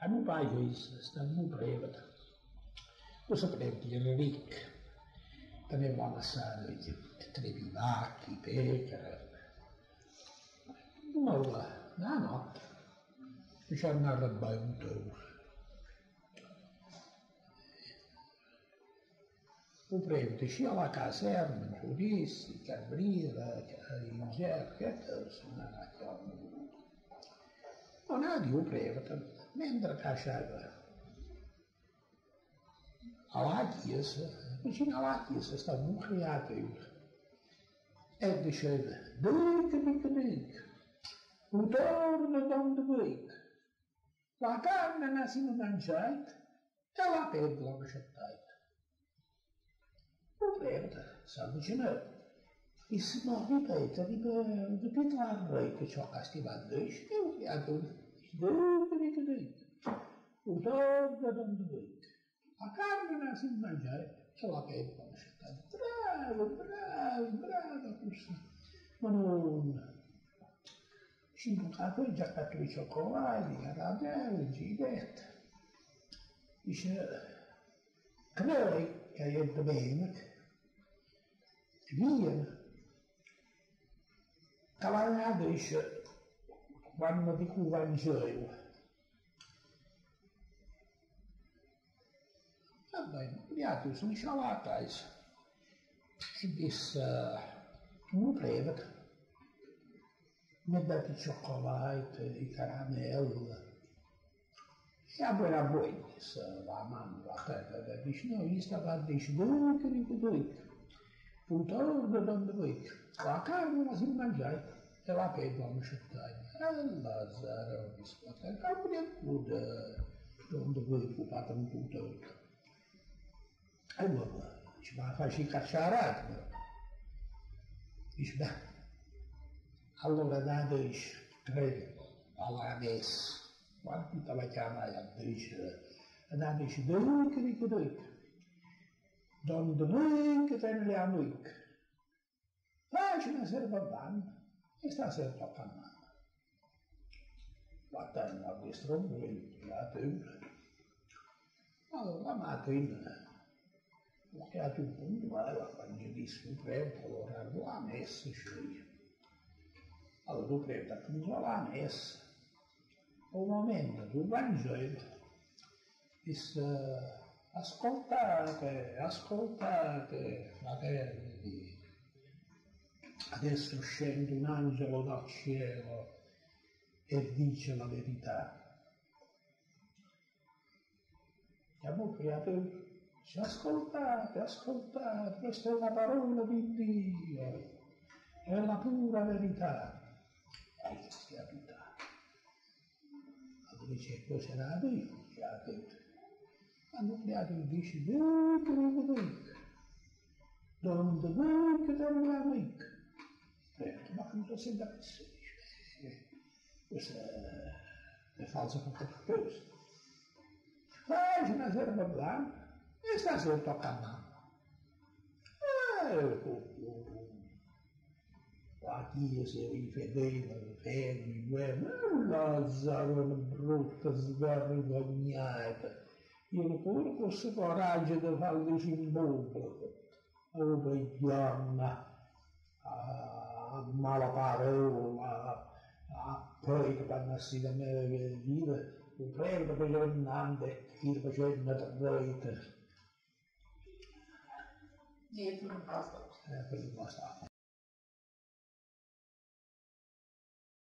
A paese sta nu prevata. Cosa prevati il ric? Teneva la sala di trebi vacchi, pecore. Nulla, la notte. C'era una roba un tour. O prevede sia la caserma, giudizi, cabrira, ingerra, che non era Non ha di o prevede mentre cachava a Láquias, imagina a Láquias, estava um reátil. É de cheira, dica, dica, dica, o torno de onde veio. La carne nasce no manjait, e la perde logo chateita. O perde, sabe de novo. يسمعوا بيت بيت عام بيت شقاستي ما عندوش عندهم شدود بيت بيت وطاب بدم بيت أكار من ناس المجال سواء كيف كان شقا برافو برافو برافو كرسي منون شنو قاتل جاكت ويشوكوا اللي هذا الجيبات إيش كناري كيد بهمك كبير quando dico il Vangelo. Va bene, gli altri sono cialatais. Si disse, non prevede. Mi date il cioccolato, i caramelli. E a buona buona, la mamma, la terra, dice, no, io stavo a dire, dove, dove, dove, Punto da donde voi, la carne la si mangiate. Ela pegou no chutane. Lazaro dispata. Kamu kuda. Donde voi fu fatta un punto. E uomo, ci va a farci cacciare. Dice, beh, allora date tre alla messa. Quando stava chiamando, dice, date due che dico due. Domnul Dumnezeu, trenele anuic. Facem să bani. serva să facă mama. a na bistrom, la tâmplă. Allora la mattina ho creato un puntuale, la evangelista prego, allora la a messa, sceglie. Allora tu prego appunto puntuale a messa. A un momento del Vangelo disse ascoltate, ascoltate, fratelli, Adesso scende un angelo dal cielo e dice la verità. Siamo creatori, ci ascoltate, ascoltate, questa è la parola di Dio, è la pura verità. È la schiavità. Allora dice, cosa era Dio? Creatori. Quando creatori dice, Dio, Dio, Dio, donde voi che dormiamo in eh, ma cosa si dà Questa è falsa contemplazione. Faz uma erva blanca, está sendo tocada. Aqui eu infedele, fede, Lazzaro, brutta, svergognata. io pure questo coraggio di farli disinvolvere, o vediamo a mala parola, a poi che quando si da me dire, che prego per l'Ernande, il facendo trete. Dietro non basta. Eh, quello basta.